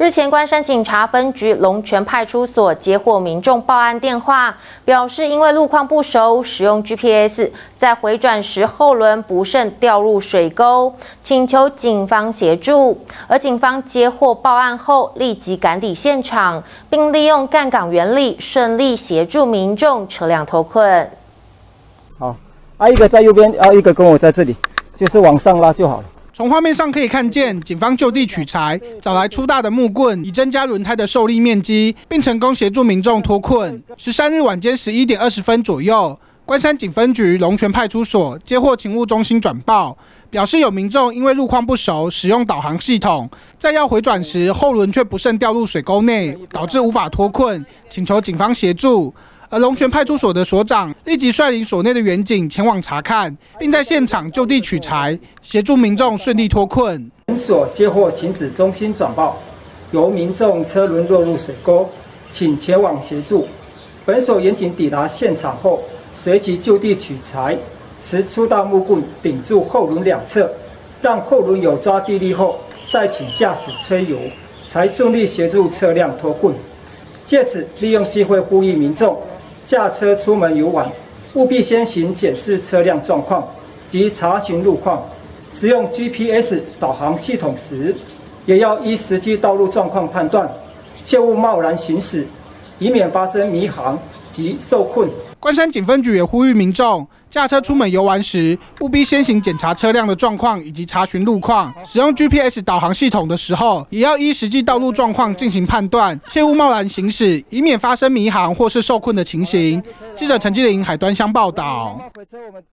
日前，关山警察分局龙泉派出所接获民众报案电话，表示因为路况不熟，使用 GPS 在回转时后轮不慎掉入水沟，请求警方协助。而警方接获报案后，立即赶抵现场，并利用干港原理顺利协助民众车辆脱困。好，啊，一个在右边，啊，一个跟我在这里，就是往上拉就好了。从画面上可以看见，警方就地取材，找来粗大的木棍，以增加轮胎的受力面积，并成功协助民众脱困。十三日晚间十一点二十分左右，关山警分局龙泉派出所接获勤务中心转报，表示有民众因为路况不熟，使用导航系统，在要回转时，后轮却不慎掉入水沟内，导致无法脱困，请求警方协助。而龙泉派出所的所长立即率领所内的员警前往查看，并在现场就地取材，协助民众顺利脱困。本所接获停止中心转报，由民众车轮落入水沟，请前往协助。本所员警抵达现场后，随即就地取材，持粗大木棍顶住后轮两侧，让后轮有抓地力后，再请驾驶吹油，才顺利协助车辆脱困。借此利用机会呼吁民众。驾车出门游玩，务必先行检视车辆状况及查询路况。使用 GPS 导航系统时，也要依实际道路状况判断，切勿贸然行驶，以免发生迷航及受困。关山警分局也呼吁民众。驾车出门游玩时，务必先行检查车辆的状况以及查询路况。使用 GPS 导航系统的时候，也要依实际道路状况进行判断，切勿贸然行驶，以免发生迷航或是受困的情形。记者陈继林海端乡报道。